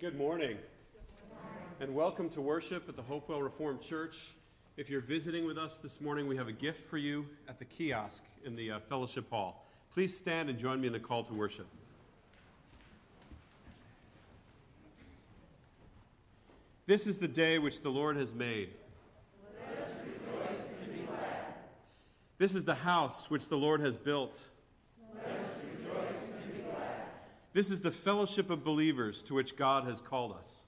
Good morning. And welcome to worship at the Hopewell Reformed Church. If you're visiting with us this morning, we have a gift for you at the kiosk in the uh, fellowship hall. Please stand and join me in the call to worship. This is the day which the Lord has made. Let us rejoice and be glad. This is the house which the Lord has built. This is the fellowship of believers to which God has called us.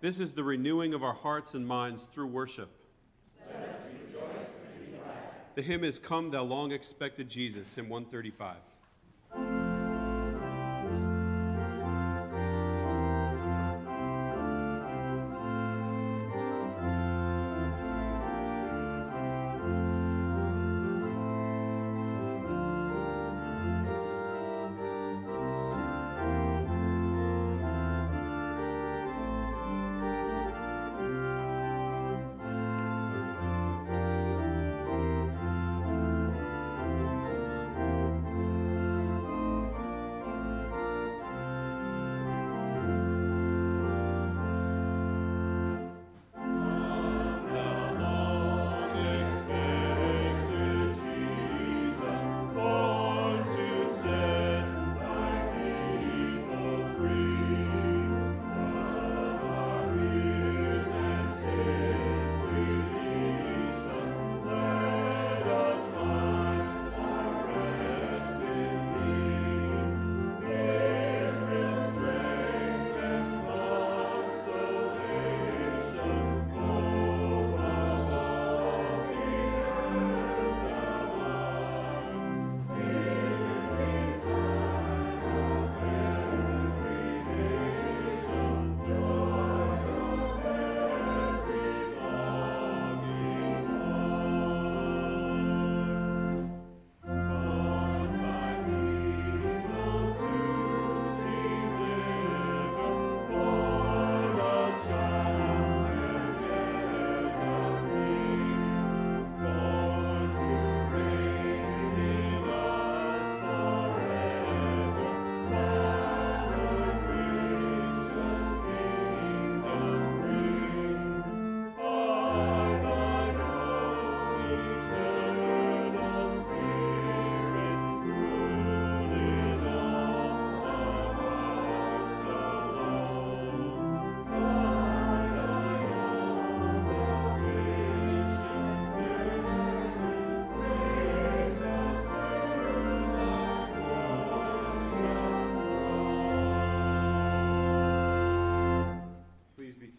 This is the renewing of our hearts and minds through worship. The hymn is Come, Thou Long Expected Jesus, hymn 135.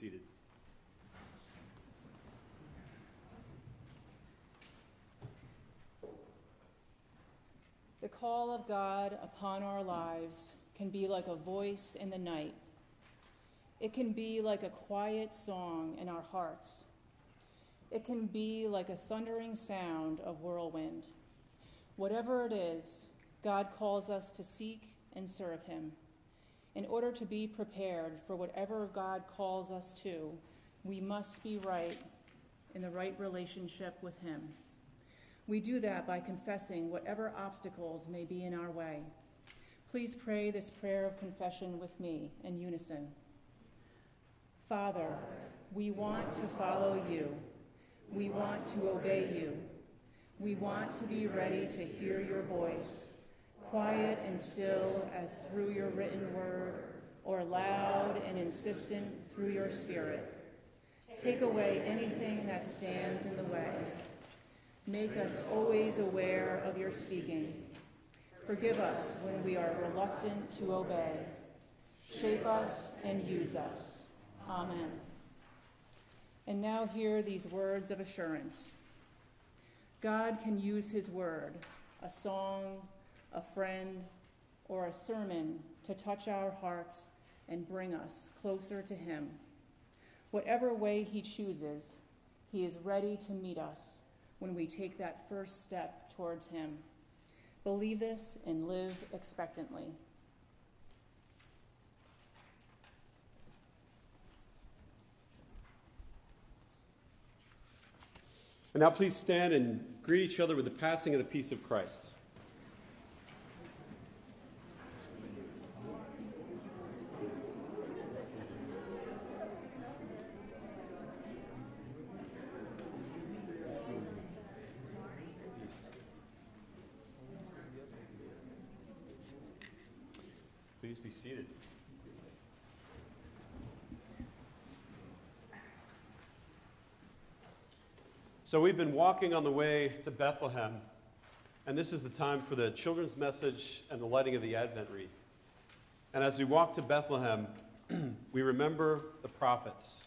Seated. The call of God upon our lives can be like a voice in the night. It can be like a quiet song in our hearts. It can be like a thundering sound of whirlwind. Whatever it is, God calls us to seek and serve Him. In order to be prepared for whatever God calls us to, we must be right in the right relationship with Him. We do that by confessing whatever obstacles may be in our way. Please pray this prayer of confession with me in unison. Father, we want to follow you. We want to obey you. We want to be ready to hear your voice, quiet and still as through your written word, or loud and insistent through your spirit. Take away anything that stands in the way. Make us always aware of your speaking. Forgive us when we are reluctant to obey. Shape us and use us. Amen. And now hear these words of assurance God can use his word, a song, a friend, or a sermon to touch our hearts and bring us closer to him. Whatever way he chooses, he is ready to meet us when we take that first step towards Him. Believe this and live expectantly. And now please stand and greet each other with the passing of the peace of Christ. Please be seated. So, we've been walking on the way to Bethlehem, and this is the time for the children's message and the lighting of the Advent wreath. And as we walk to Bethlehem, we remember the prophets.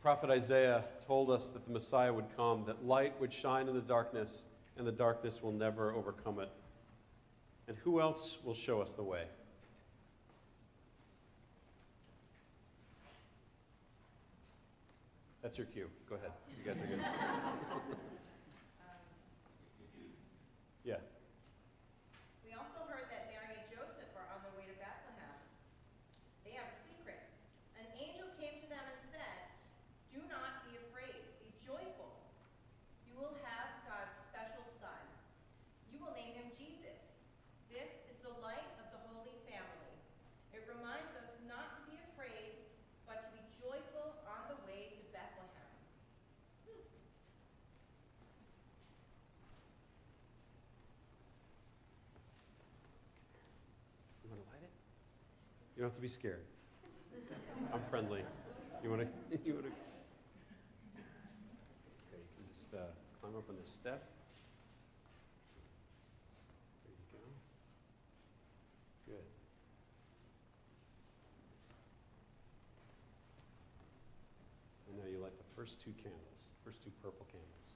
Prophet Isaiah told us that the Messiah would come, that light would shine in the darkness, and the darkness will never overcome it. And who else will show us the way? That's your cue. Go ahead. You guys are good. yeah. We also heard that Mary and Joseph are on their way to Bethlehem. They have a secret. An angel came to them and said, Do not be afraid, be joyful. You will have God's special son. You will name him Jesus. This is the light of the Holy Family. It reminds us not to be afraid, but to be joyful on the way to Bethlehem. You want to light it? You don't have to be scared. I'm friendly. You want to? You want to? Okay, you can just uh, climb up on this step. There you go. Good. And now you light the first two candles, first two purple candles.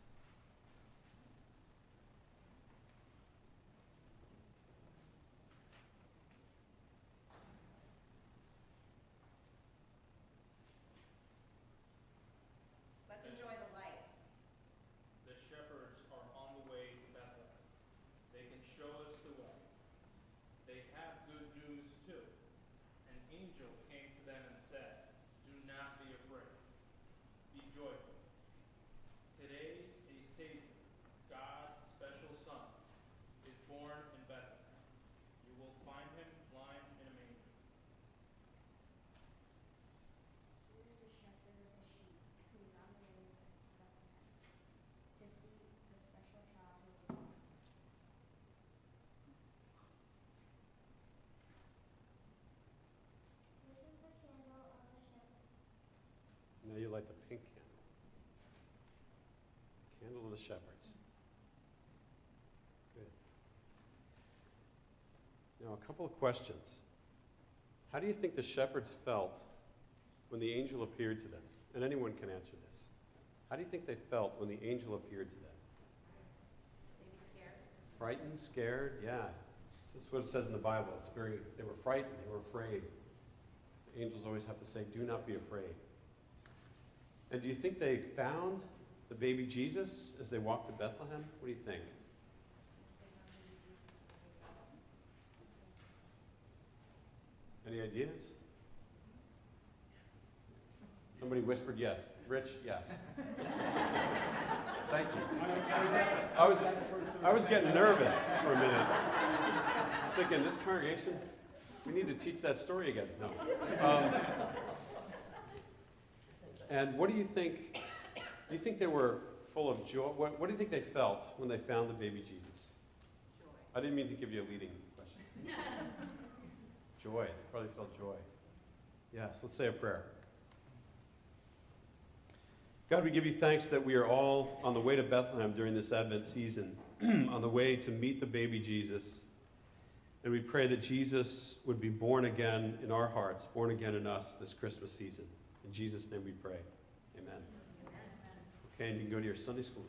Let's enjoy the light. The shepherds are on the way to Bethlehem. They can show us the way. They have good news too. An angel came to them and said, Do not be afraid. Be joyful. Today, a Savior, God's special Son, is born in Bethlehem. You will find him lying in a manger. Here is a shepherd of the sheep who is on the way to Bethlehem to see the special child who was born. This is the candle of the shepherds. Now you light the pink candle. Candle of the shepherds. Good. Now, a couple of questions. How do you think the shepherds felt when the angel appeared to them? And anyone can answer this. How do you think they felt when the angel appeared to them? Scared. Frightened, scared, yeah. That's what it says in the Bible. It's very, they were frightened, they were afraid. The angels always have to say, do not be afraid. And do you think they found the baby Jesus as they walked to Bethlehem? What do you think? Any ideas? Somebody whispered yes. Rich, yes. Thank you. I was, I was getting nervous for a minute. I was thinking, this congregation, we need to teach that story again. No. Um, and what do you think? Do you think they were full of joy? What, what do you think they felt when they found the baby Jesus? Joy. I didn't mean to give you a leading question. joy. They probably felt joy. Yes, let's say a prayer. God, we give you thanks that we are all on the way to Bethlehem during this Advent season, on the way to meet the baby Jesus. And we pray that Jesus would be born again in our hearts, born again in us this Christmas season. In Jesus' name we pray. Okay, and you can go to your Sunday school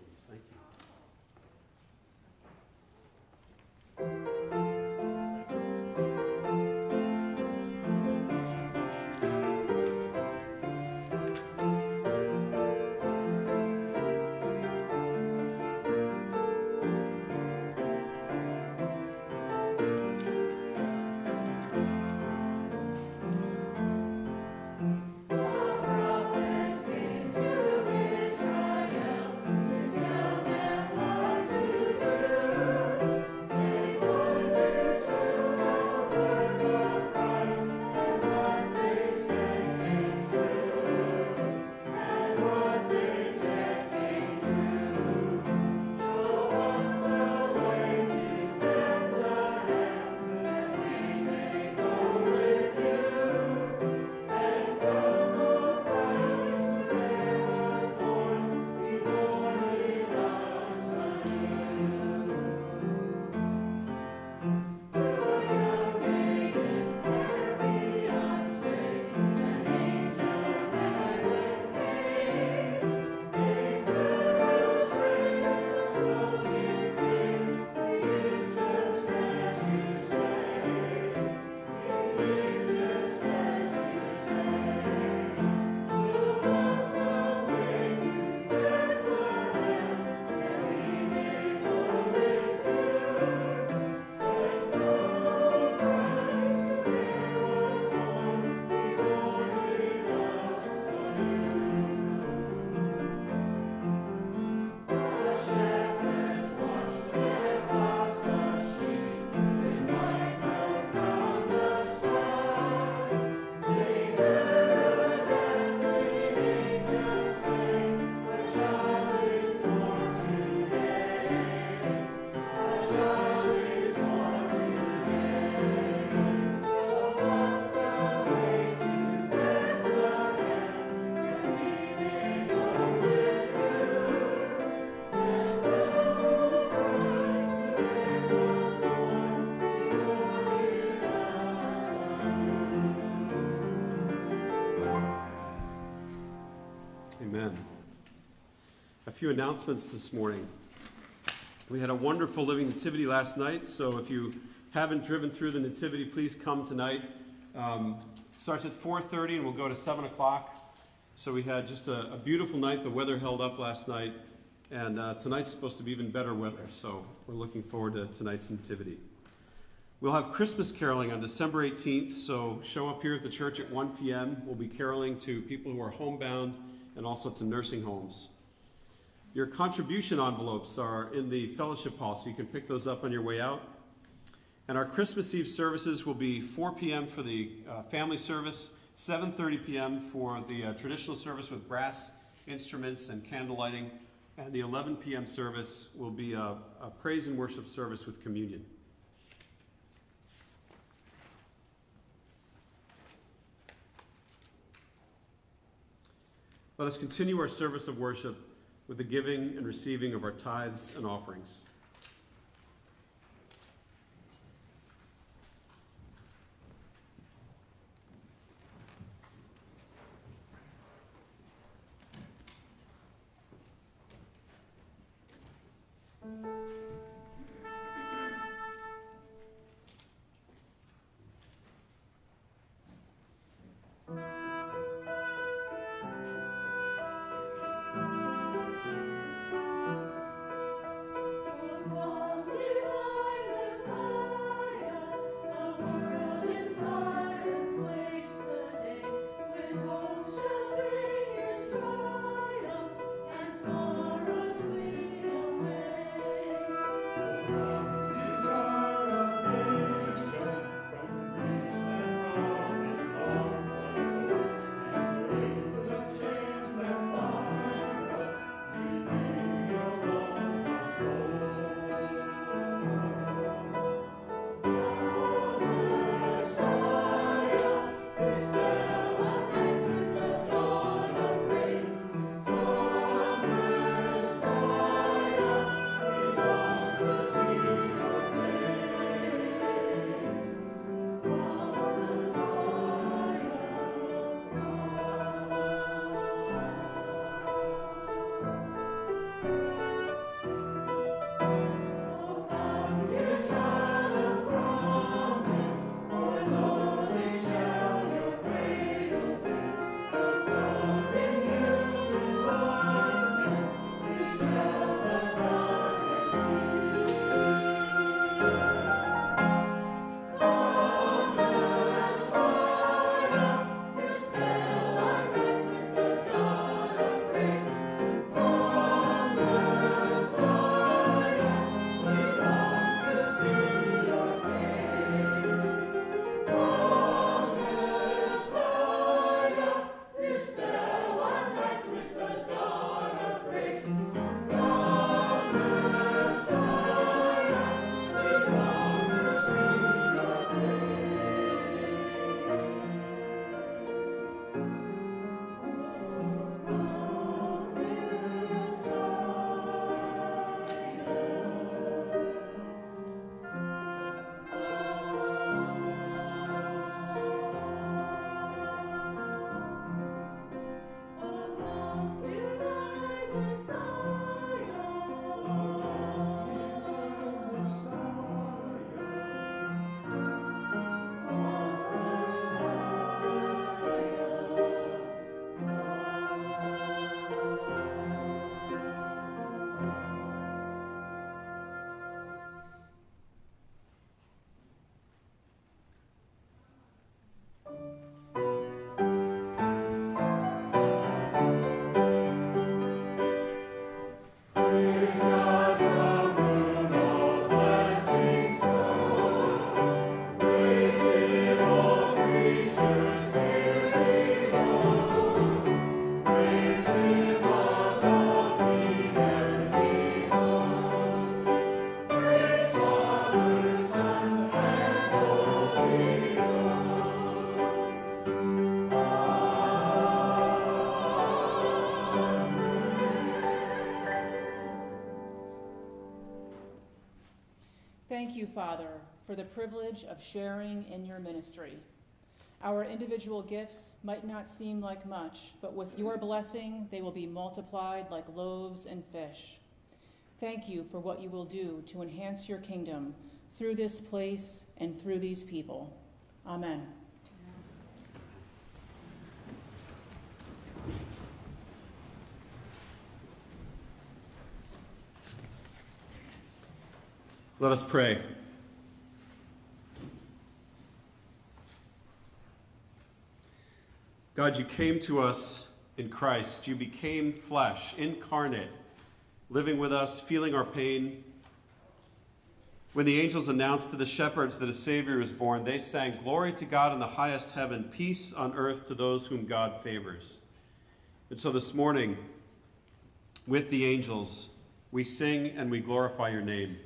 few announcements this morning. We had a wonderful Living Nativity last night, so if you haven't driven through the Nativity, please come tonight. Um, starts at 4.30 and we'll go to 7 o'clock. So we had just a, a beautiful night. The weather held up last night, and uh, tonight's supposed to be even better weather, so we're looking forward to tonight's Nativity. We'll have Christmas caroling on December 18th, so show up here at the church at 1 p.m. We'll be caroling to people who are homebound and also to nursing homes. Your contribution envelopes are in the fellowship hall, so you can pick those up on your way out. And our Christmas Eve services will be 4 p.m. for the uh, family service, 7.30 p.m. for the uh, traditional service with brass instruments and candle lighting, and the 11 p.m. service will be a, a praise and worship service with communion. Let us continue our service of worship with the giving and receiving of our tithes and offerings. Father, for the privilege of sharing in your ministry. Our individual gifts might not seem like much, but with your blessing, they will be multiplied like loaves and fish. Thank you for what you will do to enhance your kingdom through this place and through these people. Amen. Let us pray. God, you came to us in Christ. You became flesh, incarnate, living with us, feeling our pain. When the angels announced to the shepherds that a Savior was born, they sang, Glory to God in the highest heaven, peace on earth to those whom God favors. And so this morning, with the angels, we sing and we glorify your name.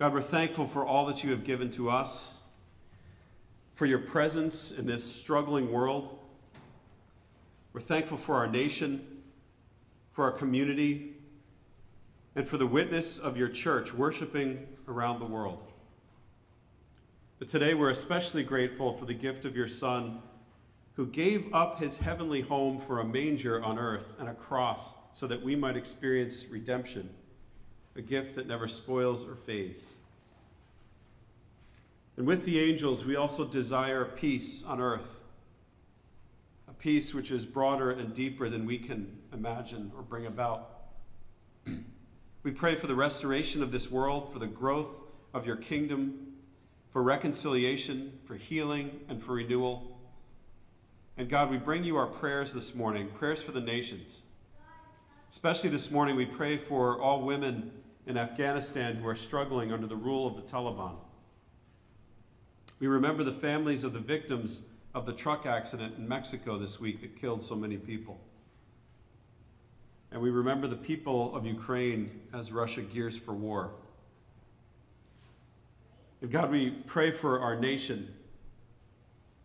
God, we're thankful for all that you have given to us, for your presence in this struggling world. We're thankful for our nation, for our community, and for the witness of your church worshiping around the world. But today we're especially grateful for the gift of your Son, who gave up his heavenly home for a manger on earth and a cross so that we might experience redemption a gift that never spoils or fades. And with the angels, we also desire peace on earth, a peace which is broader and deeper than we can imagine or bring about. we pray for the restoration of this world, for the growth of your kingdom, for reconciliation, for healing, and for renewal. And God, we bring you our prayers this morning, prayers for the nations. Especially this morning, we pray for all women in Afghanistan who are struggling under the rule of the Taliban. We remember the families of the victims of the truck accident in Mexico this week that killed so many people. And we remember the people of Ukraine as Russia gears for war. And God, we pray for our nation.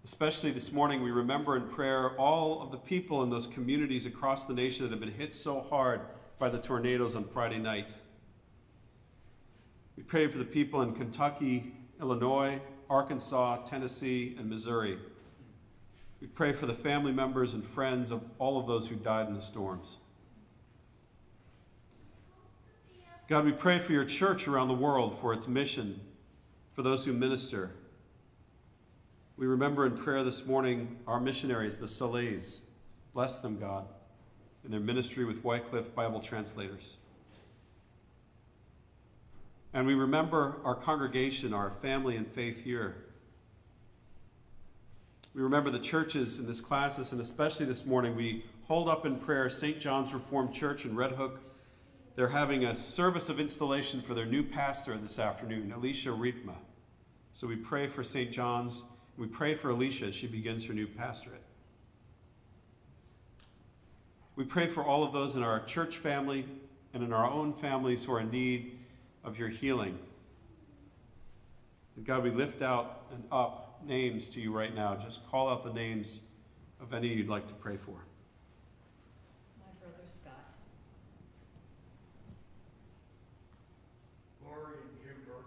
Especially this morning, we remember in prayer all of the people in those communities across the nation that have been hit so hard by the tornadoes on Friday night. We pray for the people in Kentucky, Illinois, Arkansas, Tennessee, and Missouri. We pray for the family members and friends of all of those who died in the storms. God, we pray for your church around the world, for its mission, for those who minister. We remember in prayer this morning our missionaries, the Salés. Bless them, God, in their ministry with Wycliffe Bible translators. And we remember our congregation, our family and faith here. We remember the churches in this classis, and especially this morning, we hold up in prayer St. John's Reformed Church in Red Hook. They're having a service of installation for their new pastor this afternoon, Alicia Riepma. So we pray for St. John's. We pray for Alicia as she begins her new pastorate. We pray for all of those in our church family and in our own families who are in need of your healing. And God, we lift out and up names to you right now. Just call out the names of any you'd like to pray for. My brother Scott. Lori Huber.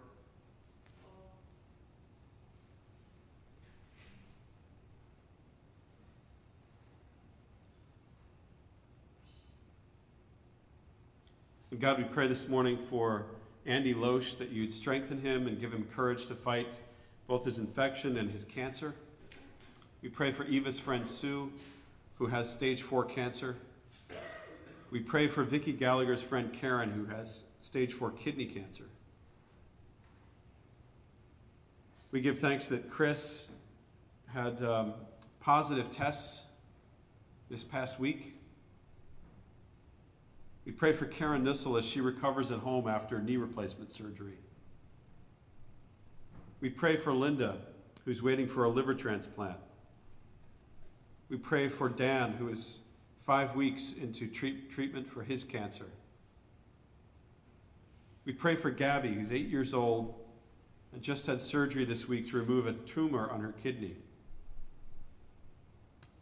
And God, we pray this morning for Andy Loesch that you'd strengthen him and give him courage to fight both his infection and his cancer. We pray for Eva's friend Sue, who has stage four cancer. We pray for Vicki Gallagher's friend Karen, who has stage four kidney cancer. We give thanks that Chris had um, positive tests this past week. We pray for Karen Nissel as she recovers at home after knee replacement surgery. We pray for Linda, who's waiting for a liver transplant. We pray for Dan, who is five weeks into treat- treatment for his cancer. We pray for Gabby, who's eight years old and just had surgery this week to remove a tumor on her kidney.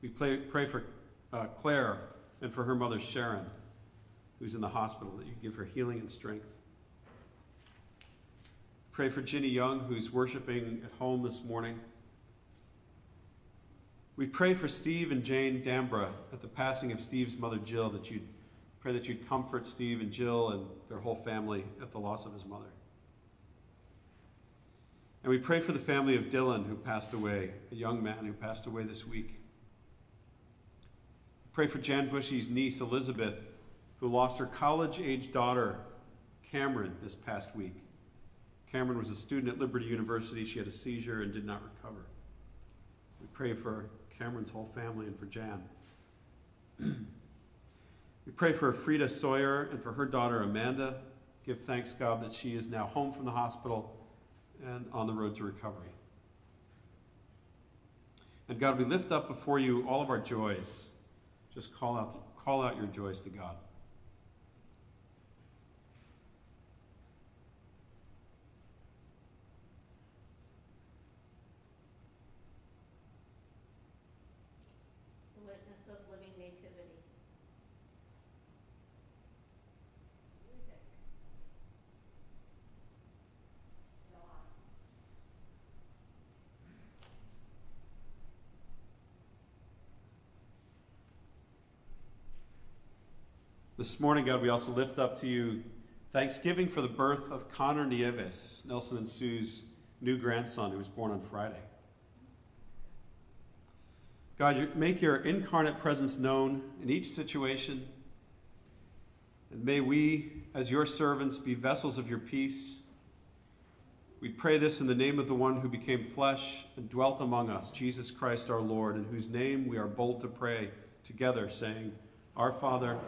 We pray, pray for uh, Claire and for her mother Sharon, who's in the hospital, that you give her healing and strength. Pray for Ginny Young, who's worshiping at home this morning. We pray for Steve and Jane Dambra at the passing of Steve's mother Jill, that you'd pray that you'd comfort Steve and Jill and their whole family at the loss of his mother. And we pray for the family of Dylan, who passed away, a young man who passed away this week. Pray for Jan Bushy's niece, Elizabeth, who lost her college age daughter, Cameron, this past week. Cameron was a student at Liberty University. She had a seizure and did not recover. We pray for Cameron's whole family and for Jan. we pray for Frida Sawyer and for her daughter Amanda. Give thanks, God, that she is now home from the hospital and on the road to recovery. And God, we lift up before you all of our joys. Just call out, call out your joys to God. The witness of living nativity. Music. Go on. This morning, God, we also lift up to you thanksgiving for the birth of Connor Nieves, Nelson and Sue's new grandson, who was born on Friday. God, make your incarnate presence known in each situation, and may we, as your servants, be vessels of your peace. We pray this in the name of the one who became flesh and dwelt among us, Jesus Christ our Lord, in whose name we are bold to pray together, saying, Our Father,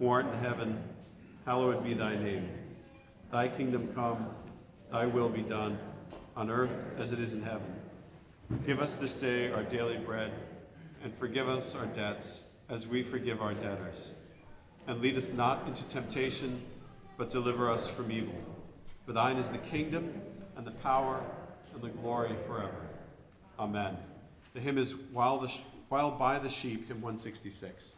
who art in heaven, hallowed be thy name. Thy kingdom come, thy will be done, on earth as it is in heaven. Give us this day our daily bread, and forgive us our debts as we forgive our debtors. And lead us not into temptation, but deliver us from evil. For thine is the kingdom, and the power, and the glory forever. Amen. The hymn is While, the, While by the Sheep, hymn 166.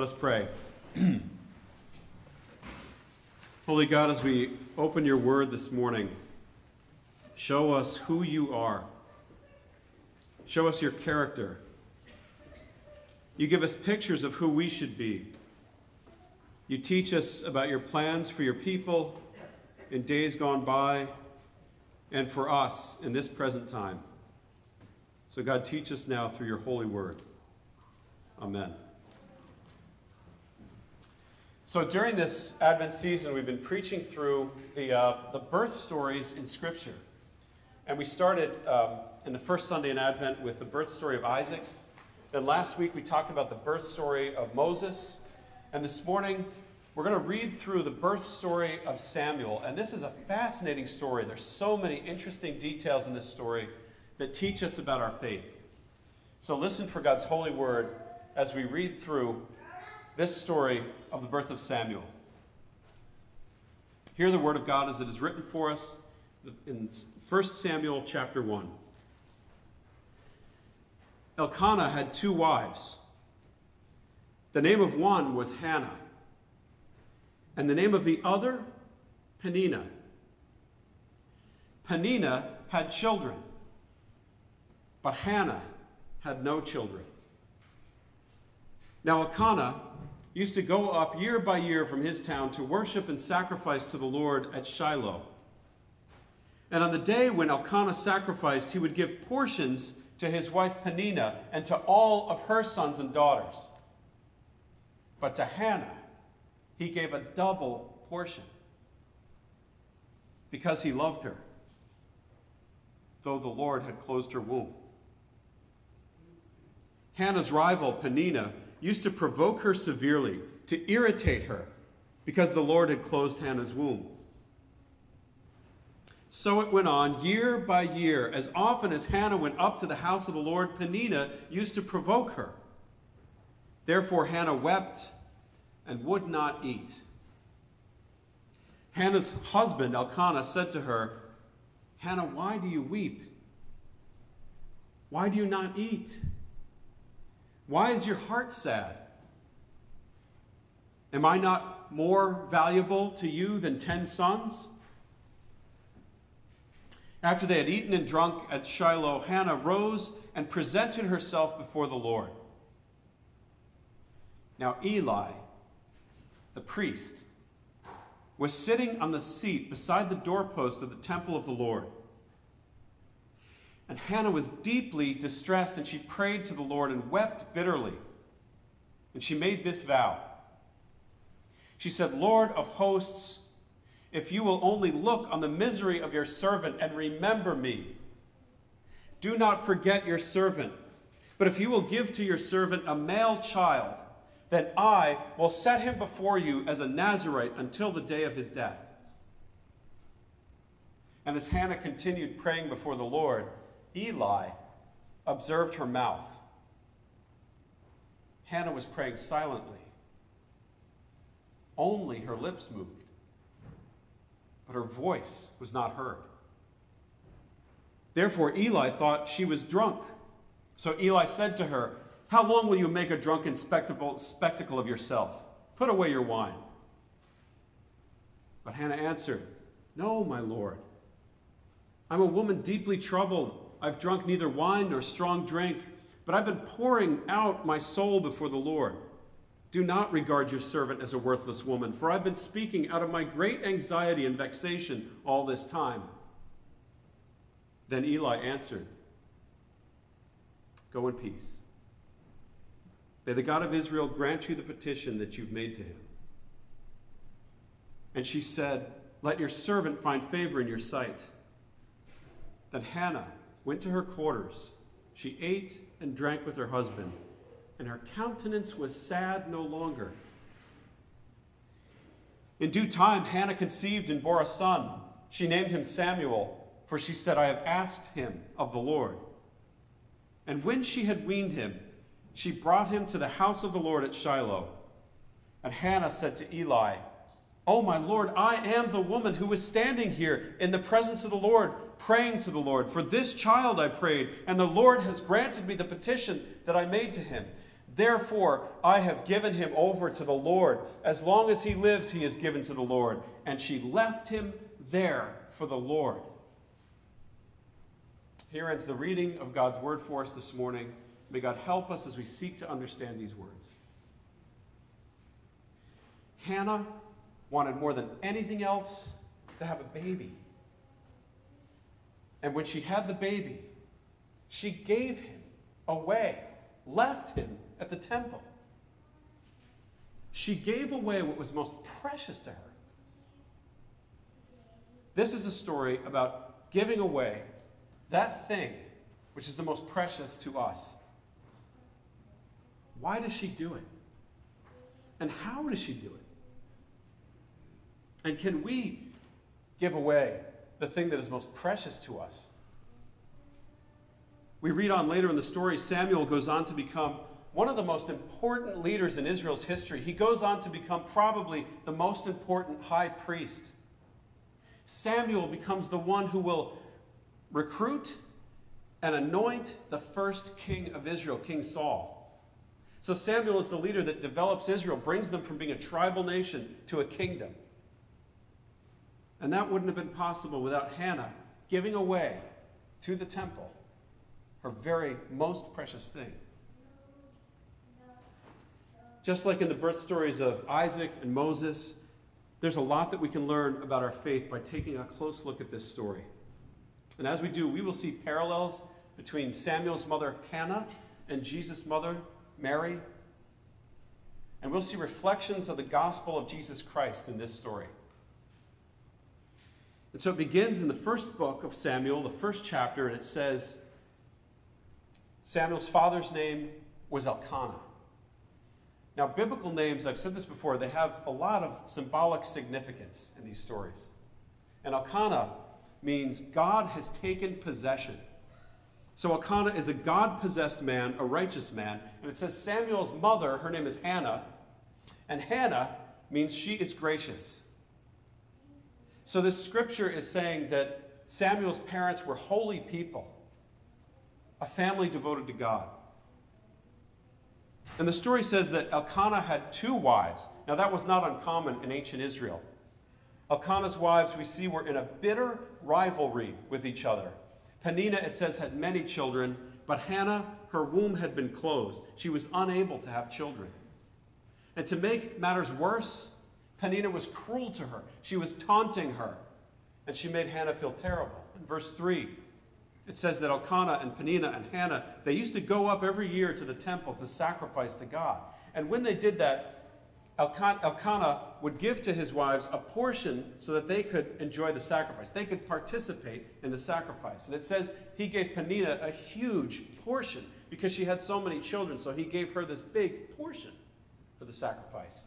Let us pray. Holy God, as we open your word this morning, show us who you are. Show us your character. You give us pictures of who we should be. You teach us about your plans for your people in days gone by and for us in this present time. So, God, teach us now through your holy word. Amen. So, during this Advent season, we've been preaching through the, uh, the birth stories in Scripture. And we started um, in the first Sunday in Advent with the birth story of Isaac. Then last week, we talked about the birth story of Moses. And this morning, we're going to read through the birth story of Samuel. And this is a fascinating story. There's so many interesting details in this story that teach us about our faith. So listen for God's holy word as we read through this story of the birth of Samuel. Hear the word of God as it is written for us in 1 Samuel chapter 1. Elkanah had two wives. The name of one was Hannah and the name of the other, Peninnah. Peninnah had children, but Hannah had no children. Now Elkanah used to go up year by year from his town to worship and sacrifice to the Lord at Shiloh. And on the day when Elkanah sacrificed, he would give portions to his wife Peninnah and to all of her sons and daughters. But to Hannah, he gave a double portion because he loved her, though the Lord had closed her womb. Hannah's rival, Peninnah, used to provoke her severely, to irritate her, because the Lord had closed Hannah's womb. So it went on year by year. As often as Hannah went up to the house of the Lord, Peninnah used to provoke her. Therefore, Hannah wept and would not eat. Hannah's husband, Elkanah, said to her, Hannah, why do you weep? Why do you not eat? Why is your heart sad? Am I not more valuable to you than ten sons? After they had eaten and drunk at Shiloh, Hannah rose and presented herself before the Lord. Now Eli, the priest, was sitting on the seat beside the doorpost of the temple of the Lord. And Hannah was deeply distressed, and she prayed to the Lord and wept bitterly. And she made this vow. She said, Lord of hosts, if you will only look on the misery of your servant and remember me, do not forget your servant. But if you will give to your servant a male child, then I will set him before you as a Nazarite until the day of his death. And as Hannah continued praying before the Lord, Eli observed her mouth. Hannah was praying silently. Only her lips moved, but her voice was not heard. Therefore, Eli thought she was drunk. So Eli said to her, how long will you make a drunken spectacle, of yourself? Put away your wine. But Hannah answered, No, my Lord. I'm a woman deeply troubled. I've drunk neither wine nor strong drink, but I've been pouring out my soul before the Lord. Do not regard your servant as a worthless woman, for I've been speaking out of my great anxiety and vexation all this time. Then Eli answered, Go in peace. May the God of Israel grant you the petition that you've made to him. And she said, Let your servant find favor in your sight. Then Hannah went to her quarters. She ate and drank with her husband, and her countenance was sad no longer. In due time, Hannah conceived and bore a son. She named him Samuel, for she said, I have asked him of the Lord. And when she had weaned him, she brought him to the house of the Lord at Shiloh. And Hannah said to Eli, Oh, my Lord, I am the woman who was standing here in the presence of the Lord, praying to the Lord. For this child I prayed, and the Lord has granted me the petition that I made to him. Therefore, I have given him over to the Lord. As long as he lives, he is given to the Lord. And she left him there for the Lord. Here ends the reading of God's word for us this morning. May God help us as we seek to understand these words. Hannah wanted more than anything else to have a baby. And when she had the baby, she gave him away, left him at the temple. She gave away what was most precious to her. This is a story about giving away that thing which is the most precious to us. Why does she do it? And how does she do it? And can we give away the thing that is most precious to us? We read on later in the story, Samuel goes on to become one of the most important leaders in Israel's history. He goes on to become probably the most important high priest. Samuel becomes the one who will recruit and anoint the first king of Israel, King Saul. So Samuel is the leader that develops Israel, brings them from being a tribal nation to a kingdom. And that wouldn't have been possible without Hannah giving away to the temple her very most precious thing. Just like in the birth stories of Isaac and Moses, there's a lot that we can learn about our faith by taking a close look at this story. And as we do, we will see parallels between Samuel's mother Hannah and Jesus' mother Mary. And we'll see reflections of the gospel of Jesus Christ in this story. And so it begins in the first book of Samuel, the first chapter, and it says Samuel's father's name was Elkanah. Now, biblical names, I've said this before, they have a lot of symbolic significance in these stories. And Elkanah means God has taken possession. So Elkanah is a God possessed man, a righteous man. And it says Samuel's mother, her name is Hannah. And Hannah means she is gracious. So this scripture is saying that Samuel's parents were holy people, a family devoted to God. And the story says that Elkanah had two wives. Now, that was not uncommon in ancient Israel. Elkanah's wives, we see, were in a bitter rivalry with each other. Peninnah, it says, had many children, but Hannah, her womb had been closed. She was unable to have children. And to make matters worse, Peninnah was cruel to her. She was taunting her, and she made Hannah feel terrible. In verse 3, it says that Elkanah and Peninnah and Hannah, they used to go up every year to the temple to sacrifice to God. And when they did that, Elkanah would give to his wives a portion so that they could enjoy the sacrifice. They could participate in the sacrifice. And it says he gave Peninnah a huge portion because she had so many children. So he gave her this big portion for the sacrifice.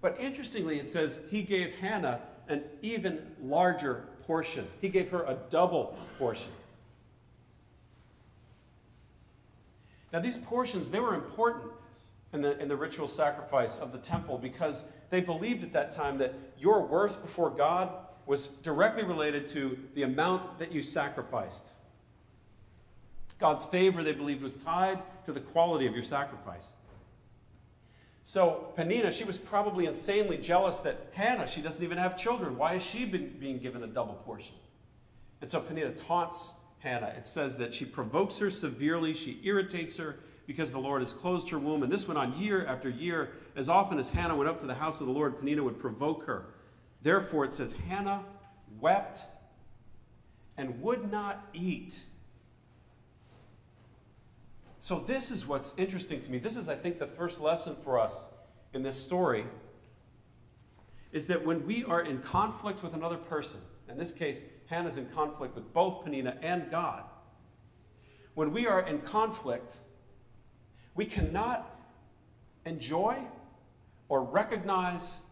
But interestingly, it says he gave Hannah an even larger portion. He gave her a double portion. Now, these portions, they were important in the, in the ritual sacrifice of the temple because they believed at that time that your worth before God was directly related to the amount that you sacrificed. God's favor, they believed, was tied to the quality of your sacrifice. So Peninnah, she was probably insanely jealous that Hannah, she doesn't even have children. Why is she being given a double portion? And so Peninnah taunts Hannah. It says that she provokes her severely, she irritates her, because the Lord has closed her womb. And this went on year after year. As often as Hannah went up to the house of the Lord, Peninnah would provoke her. Therefore, it says, Hannah wept and would not eat. So, this is what's interesting to me. This is, I think, the first lesson for us in this story is that when we are in conflict with another person, in this case, Hannah's in conflict with both Peninnah and God. When we are in conflict, we cannot enjoy or recognize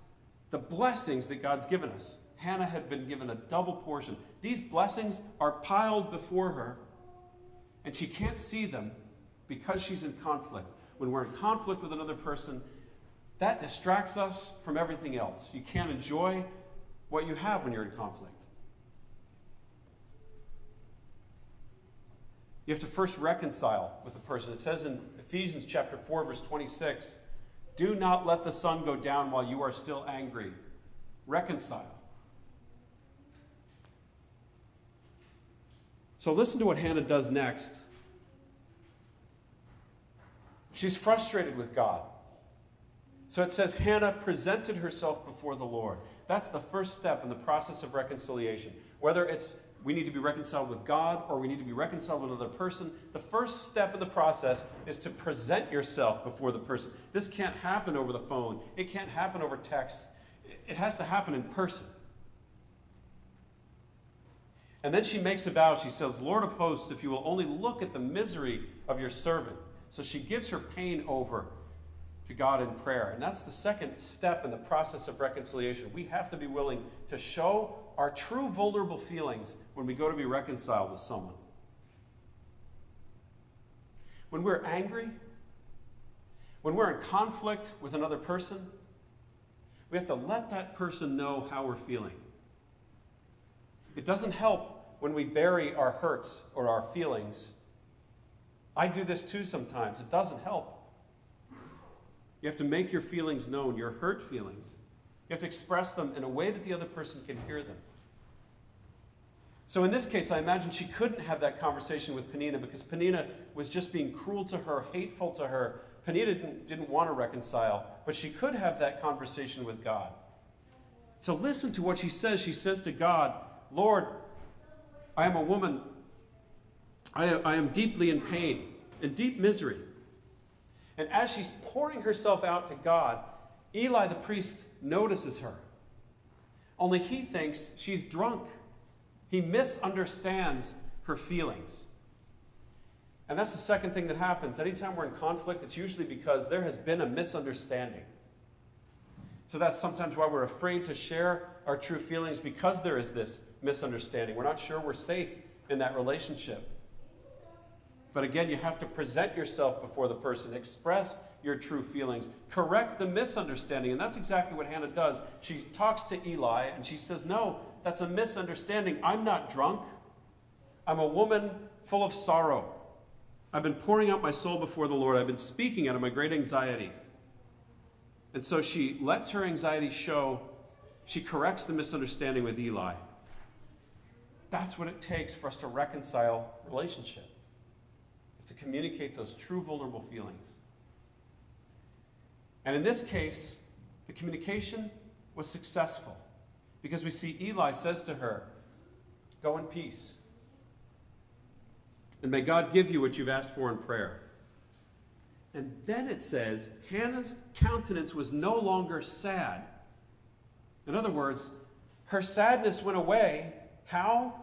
the blessings that God's given us. Hannah had been given a double portion. These blessings are piled before her, and she can't see them because she's in conflict. When we're in conflict with another person, that distracts us from everything else. You can't enjoy what you have when you're in conflict. You have to first reconcile with the person. It says in Ephesians chapter 4 verse 26, "Do not let the sun go down while you are still angry. Reconcile." So listen to what Hannah does next. She's frustrated with God. So it says Hannah presented herself before the Lord. That's the first step in the process of reconciliation. Whether it's we need to be reconciled with God or we need to be reconciled with another person, the first step in the process is to present yourself before the person. This can't happen over the phone, it can't happen over text. It has to happen in person. And then she makes a vow. She says, Lord of hosts, if you will only look at the misery of your servant. So she gives her pain over to God in prayer. And that's the second step in the process of reconciliation. We have to be willing to show our true vulnerable feelings when we go to be reconciled with someone. When we're angry, when we're in conflict with another person, we have to let that person know how we're feeling. It doesn't help when we bury our hurts or our feelings. I do this too sometimes. It doesn't help. You have to make your feelings known, your hurt feelings. You have to express them in a way that the other person can hear them. So in this case, I imagine she couldn't have that conversation with Peninnah because Peninnah was just being cruel to her, hateful to her. Peninnah didn't, didn't want to reconcile, but she could have that conversation with God. So listen to what she says. She says to God, Lord, I am a woman. I, I am deeply in pain, in deep misery. And as she's pouring herself out to God, Eli the priest notices her. Only he thinks she's drunk. He misunderstands her feelings. And that's the second thing that happens. Anytime we're in conflict, it's usually because there has been a misunderstanding. So that's sometimes why we're afraid to share our true feelings because there is this misunderstanding. We're not sure we're safe in that relationship. But again, you have to present yourself before the person, express your true feelings, correct the misunderstanding. And that's exactly what Hannah does. She talks to Eli and she says, No, that's a misunderstanding. I'm not drunk. I'm a woman full of sorrow. I've been pouring out my soul before the Lord. I've been speaking out of my great anxiety. And so she lets her anxiety show. She corrects the misunderstanding with Eli. That's what it takes for us to reconcile relationship to communicate those true vulnerable feelings. And in this case, the communication was successful because we see Eli says to her, Go in peace. And may God give you what you've asked for in prayer. And then it says, Hannah's countenance was no longer sad. In other words, her sadness went away. How?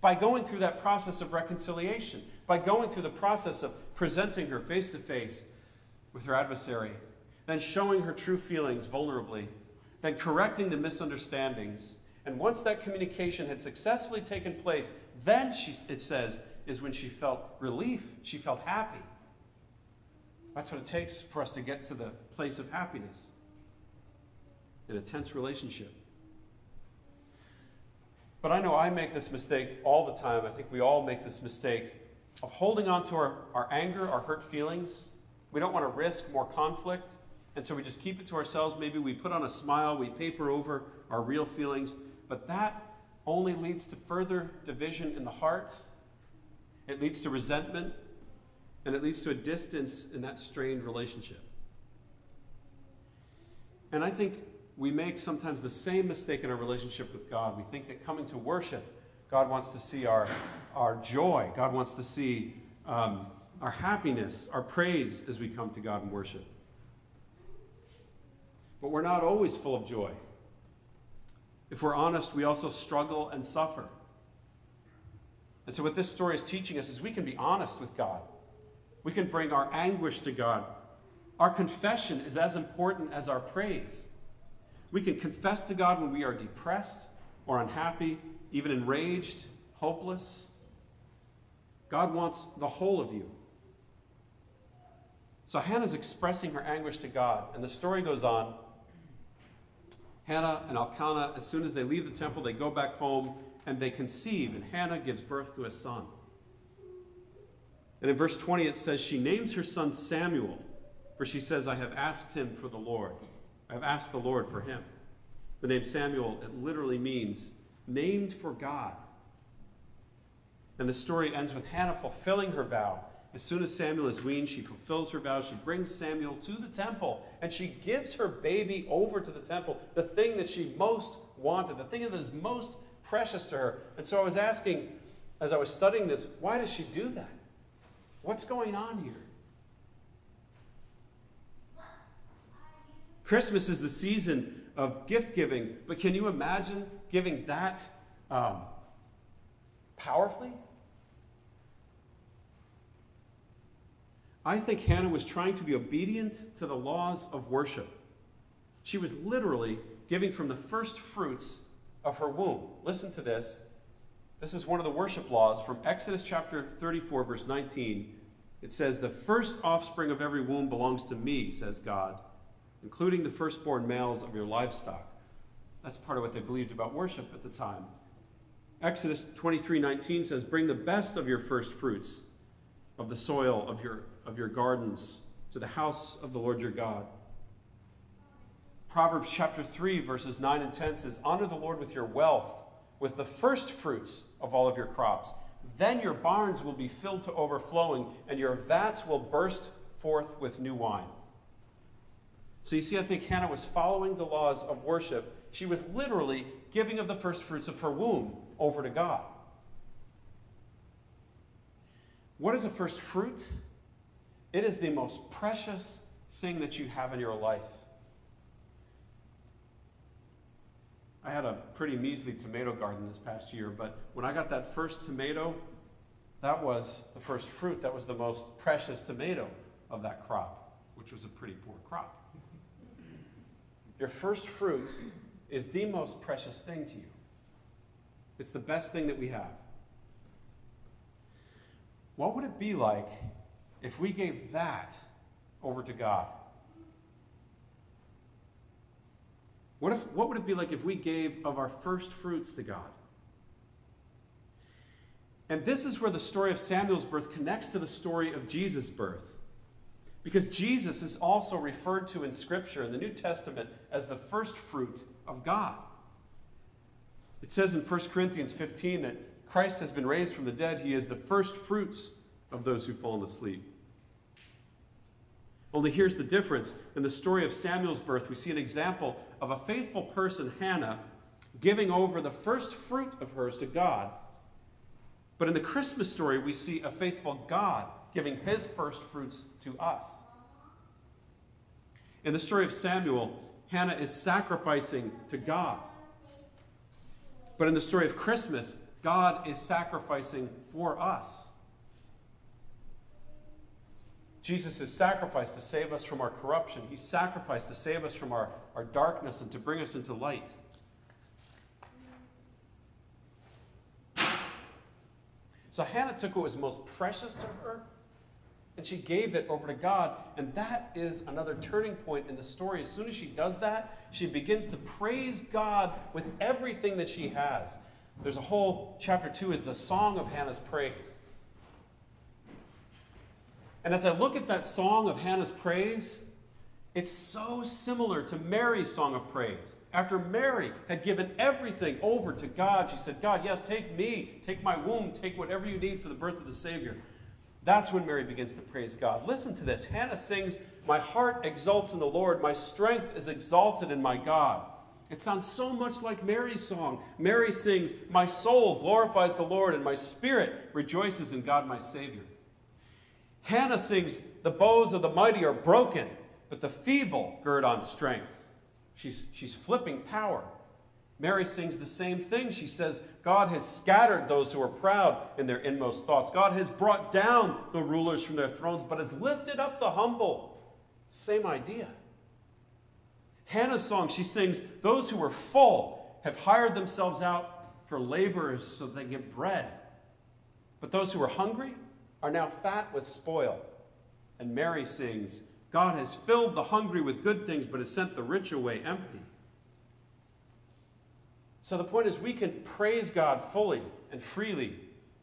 By going through that process of reconciliation by going through the process of presenting her face to face with her adversary, then showing her true feelings vulnerably, then correcting the misunderstandings. And once that communication had successfully taken place, then she, it says, is when she felt relief. She felt happy. That's what it takes for us to get to the place of happiness in a tense relationship. But I know I make this mistake all the time. I think we all make this mistake of holding on to our, our anger, our hurt feelings. We don't want to risk more conflict. And so we just keep it to ourselves. Maybe we put on a smile, we paper over our real feelings. But that only leads to further division in the heart. It leads to resentment. And it leads to a distance in that strained relationship. And I think we make sometimes the same mistake in our relationship with God. We think that coming to worship God wants to see our, our joy. God wants to see um, our happiness, our praise as we come to God and worship. But we're not always full of joy. If we're honest, we also struggle and suffer. And so, what this story is teaching us is we can be honest with God. We can bring our anguish to God. Our confession is as important as our praise. We can confess to God when we are depressed or unhappy even enraged, hopeless. God wants the whole of you. So Hannah's expressing her anguish to God, and the story goes on. Hannah and Elkanah, as soon as they leave the temple, they go back home and they conceive, and Hannah gives birth to a son. And in verse 20, it says, She names her son Samuel, for she says, I have asked him for the Lord. I have asked the Lord for him. The name Samuel, it literally means named for God. And the story ends with Hannah fulfilling her vow. As soon as Samuel is weaned, she fulfills her vow. She brings Samuel to the temple and she gives her baby over to the temple, the thing that she most wanted, the thing that is most precious to her. And so I was asking, as I was studying this, why does she do that? What's going on here? Christmas is the season of gift giving, but can you imagine giving that um, powerfully? I think Hannah was trying to be obedient to the laws of worship. She was literally giving from the first fruits of her womb. Listen to this. This is one of the worship laws from Exodus chapter 34, verse 19. It says, The first offspring of every womb belongs to me, says God, including the firstborn males of your livestock. That's part of what they believed about worship at the time. Exodus 23:19 says, "Bring the best of your first fruits of the soil of your of your gardens to the house of the Lord your God. Proverbs chapter 3, verses 9 and 10 says, Honor the Lord with your wealth, with the first fruits of all of your crops. Then your barns will be filled to overflowing, and your vats will burst forth with new wine. So you see, I think Hannah was following the laws of worship. She was literally giving of the first fruits of her womb over to God. What is a first fruit? It is the most precious thing that you have in your life. I had a pretty measly tomato garden this past year, but when I got that first tomato, that was the first fruit. That was the most precious tomato of that crop, which was a pretty poor crop. Your first fruit is the most precious thing to you. It's the best thing that we have. What would it be like if we gave that over to God? What, if, what would it be like if we gave of our first fruits to God? And this is where the story of Samuel's birth connects to the story of Jesus' birth. Because Jesus is also referred to in Scripture, in the New Testament, as the first fruit of God. It says in 1 Corinthians 15 that Christ has been raised from the dead. He is the first fruits of those who've fallen asleep. Only here's the difference. In the story of Samuel's birth, we see an example of a faithful person, Hannah, giving over the first fruit of hers to God. But in the Christmas story, we see a faithful God giving his first fruits to us. In the story of Samuel, Hannah is sacrificing to God. But in the story of Christmas, God is sacrificing for us. Jesus is sacrificed to save us from our corruption. He sacrificed to save us from our, our darkness and to bring us into light. So Hannah took what was most precious to her and she gave it over to God. And that is another turning point in the story. As soon as she does that, she begins to praise God with everything that she has. There's a whole chapter 2 is the song of Hannah's praise. And as I look at that song of Hannah's praise, it's so similar to Mary's song of praise. After Mary had given everything over to God, she said, God, yes, take me, take my womb, take whatever you need for the birth of the Savior. That's when Mary begins to praise God. Listen to this. Hannah sings, My heart exults in the Lord, my strength is exalted in my God. It sounds so much like Mary's song. Mary sings, My soul glorifies the Lord, and my spirit rejoices in God my Savior. Hannah sings, The bows of the mighty are broken, but the feeble gird on strength. She's, she's flipping power. Mary sings the same thing. She says, God has scattered those who are proud in their inmost thoughts. God has brought down the rulers from their thrones, but has lifted up the humble. Same idea. Hannah's song, she sings, Those who are full have hired themselves out for laborers so they get bread. But those who are hungry, are now fat with spoil. And Mary sings, God has filled the hungry with good things, but has sent the rich away empty. So the point is, we can praise God fully and freely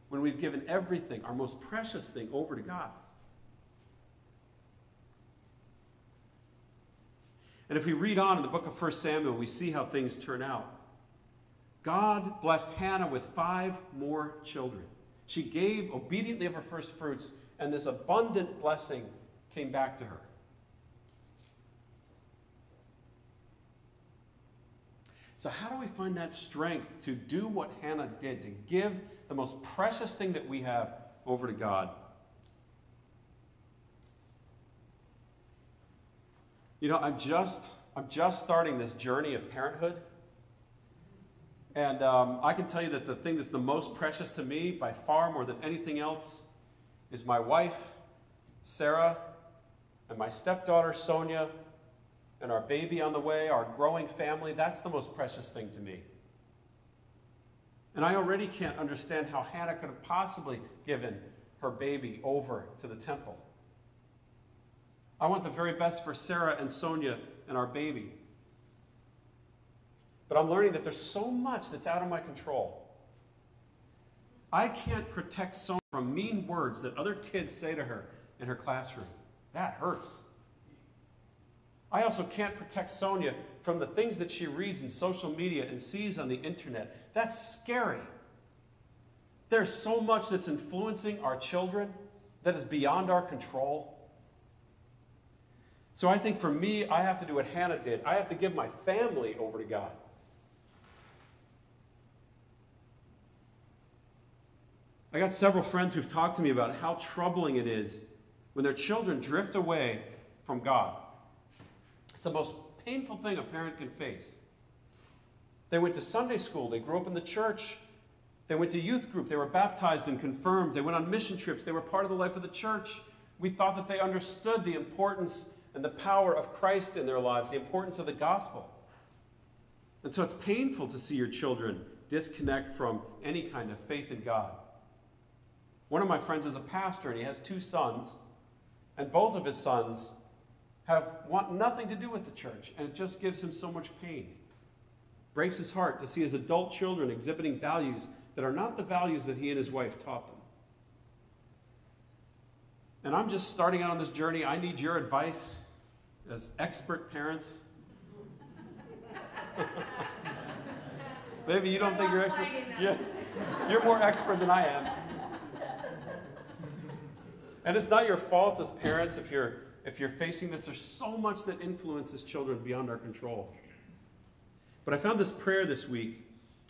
when we've given everything, our most precious thing, over to God. And if we read on in the book of 1 Samuel, we see how things turn out. God blessed Hannah with five more children. She gave obediently of her first fruits, and this abundant blessing came back to her. So, how do we find that strength to do what Hannah did, to give the most precious thing that we have over to God? You know, I'm just I'm just starting this journey of parenthood. And um, I can tell you that the thing that's the most precious to me, by far more than anything else, is my wife, Sarah, and my stepdaughter, Sonia, and our baby on the way, our growing family. That's the most precious thing to me. And I already can't understand how Hannah could have possibly given her baby over to the temple. I want the very best for Sarah and Sonia and our baby. But I'm learning that there's so much that's out of my control. I can't protect Sonia from mean words that other kids say to her in her classroom. That hurts. I also can't protect Sonia from the things that she reads in social media and sees on the internet. That's scary. There's so much that's influencing our children that is beyond our control. So I think for me, I have to do what Hannah did. I have to give my family over to God. I got several friends who've talked to me about how troubling it is when their children drift away from God. The most painful thing a parent can face. They went to Sunday school, they grew up in the church, they went to youth group, they were baptized and confirmed, they went on mission trips, they were part of the life of the church. We thought that they understood the importance and the power of Christ in their lives, the importance of the gospel. And so it's painful to see your children disconnect from any kind of faith in God. One of my friends is a pastor and he has two sons, and both of his sons have want nothing to do with the church, and it just gives him so much pain. Breaks his heart to see his adult children exhibiting values that are not the values that he and his wife taught them. And I'm just starting out on this journey. I need your advice as expert parents. Maybe you don't think you're expert. Yeah, you're more expert than I am. And it's not your fault as parents if you're if you're facing this. There's so much that influences children beyond our control. But I found this prayer this week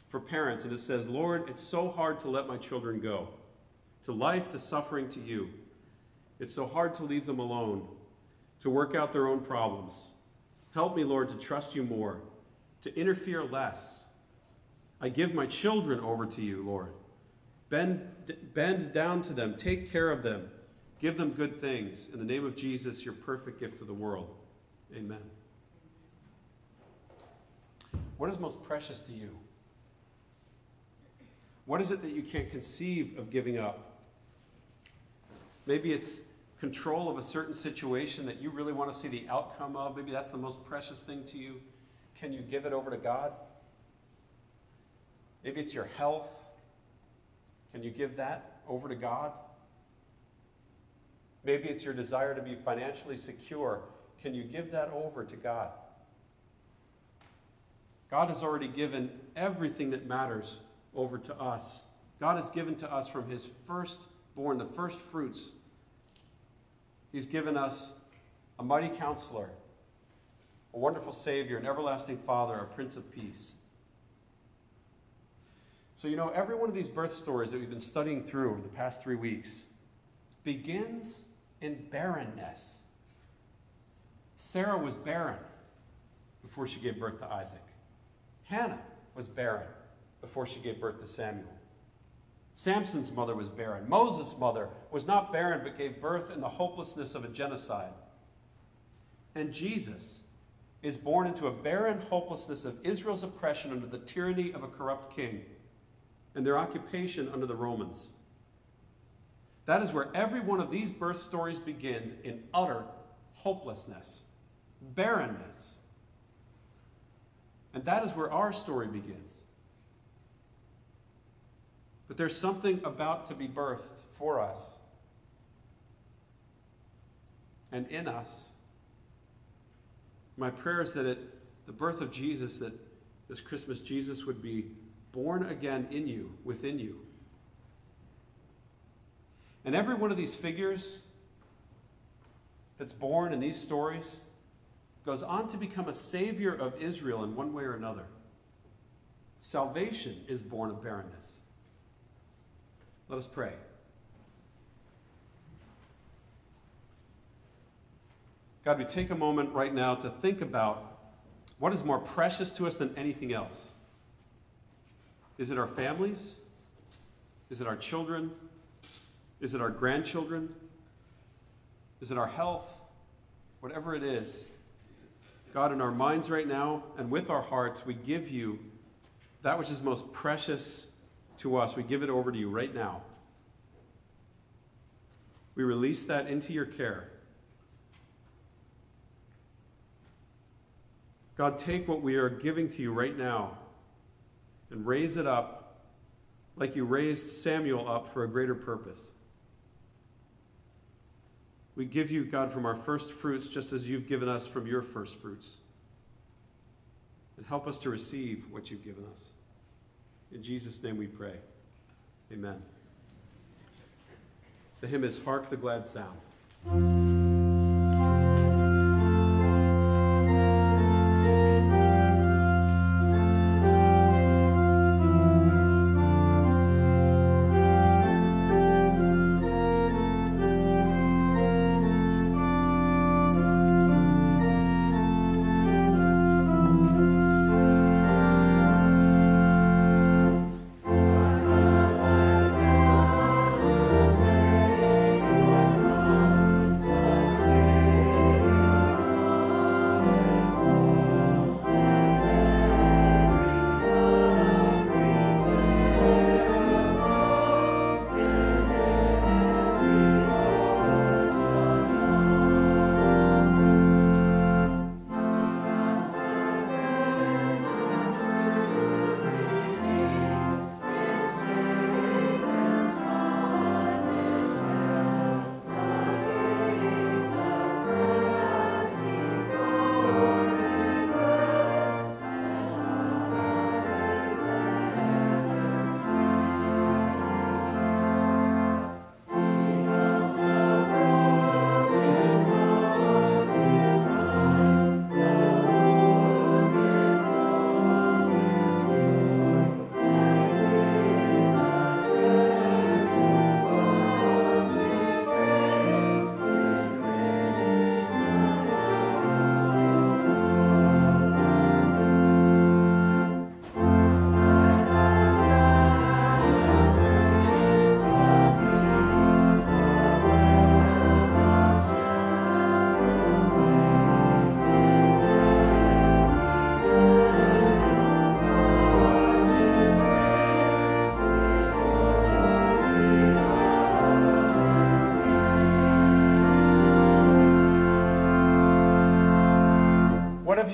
for parents, and it says, Lord, it's so hard to let my children go. To life, to suffering, to you. It's so hard to leave them alone, to work out their own problems. Help me, Lord, to trust you more, to interfere less. I give my children over to you, Lord. Bend, bend down to them, take care of them, Give them good things. In the name of Jesus, your perfect gift to the world. Amen. What is most precious to you? What is it that you can't conceive of giving up? Maybe it's control of a certain situation that you really want to see the outcome of. Maybe that's the most precious thing to you. Can you give it over to God? Maybe it's your health. Can you give that over to God? Maybe it's your desire to be financially secure. Can you give that over to God? God has already given everything that matters over to us. God has given to us from his firstborn, the first fruits. He's given us a mighty counselor, a wonderful Savior, an everlasting Father, a Prince of Peace. So, you know, every one of these birth stories that we've been studying through over the past three weeks begins in barrenness. Sarah was barren before she gave birth to Isaac. Hannah was barren before she gave birth to Samuel. Samson's mother was barren. Moses' mother was not barren but gave birth in the hopelessness of a genocide. And Jesus is born into a barren hopelessness of Israel's oppression under the tyranny of a corrupt king and their occupation under the Romans. That is where every one of these birth stories begins in utter hopelessness, barrenness. And that is where our story begins. But there's something about to be birthed for us and in us. My prayer is that at the birth of Jesus, that this Christmas Jesus would be born again in you, within you And every one of these figures that's born in these stories goes on to become a savior of Israel in one way or another. Salvation is born of barrenness. Let us pray. God, we take a moment right now to think about what is more precious to us than anything else. Is it our families? Is it our children? Is it our grandchildren? Is it our health? Whatever it is, God, in our minds right now and with our hearts, we give you that which is most precious to us. We give it over to you right now. We release that into your care. God, take what we are giving to you right now and raise it up like you raised Samuel up for a greater purpose. We give you, God, from our first fruits, just as you've given us from your first fruits. And help us to receive what you've given us. In Jesus' name we pray. Amen. The hymn is Hark the Glad Sound.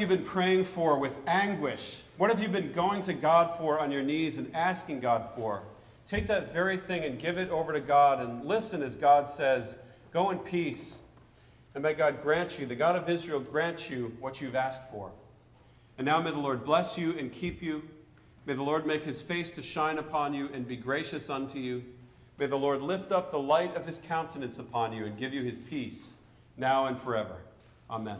You been praying for with anguish? What have you been going to God for on your knees and asking God for? Take that very thing and give it over to God and listen as God says, Go in peace. And may God grant you, the God of Israel grant you what you've asked for. And now may the Lord bless you and keep you. May the Lord make his face to shine upon you and be gracious unto you. May the Lord lift up the light of his countenance upon you and give you his peace, now and forever. Amen.